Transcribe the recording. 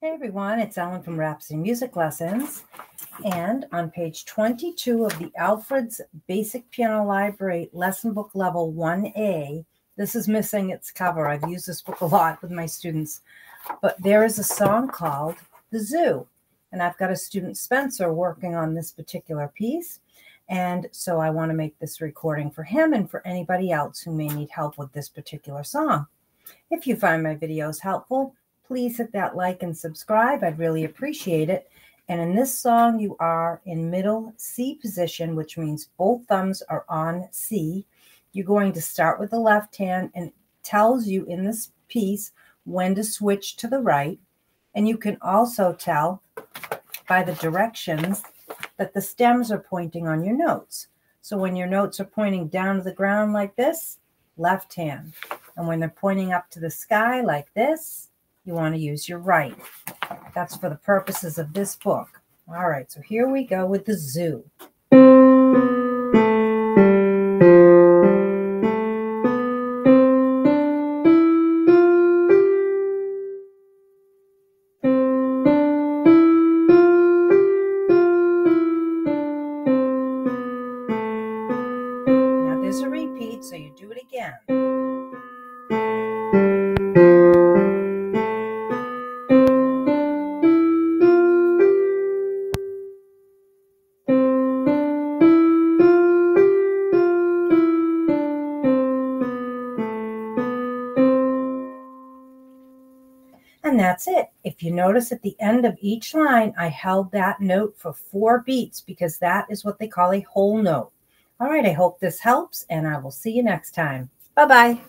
Hey everyone, it's Ellen from Rhapsody Music Lessons. And on page 22 of the Alfred's Basic Piano Library Lesson Book Level 1A, this is missing its cover. I've used this book a lot with my students, but there is a song called The Zoo. And I've got a student, Spencer, working on this particular piece. And so I want to make this recording for him and for anybody else who may need help with this particular song. If you find my videos helpful, please hit that like and subscribe. I'd really appreciate it. And in this song, you are in middle C position, which means both thumbs are on C. You're going to start with the left hand and tells you in this piece when to switch to the right. And you can also tell by the directions that the stems are pointing on your notes. So when your notes are pointing down to the ground like this, left hand. And when they're pointing up to the sky like this, you want to use your right. That's for the purposes of this book. All right, so here we go with the zoo. Now there's a repeat, so you do it again. And that's it. If you notice at the end of each line, I held that note for four beats because that is what they call a whole note. All right, I hope this helps, and I will see you next time. Bye-bye.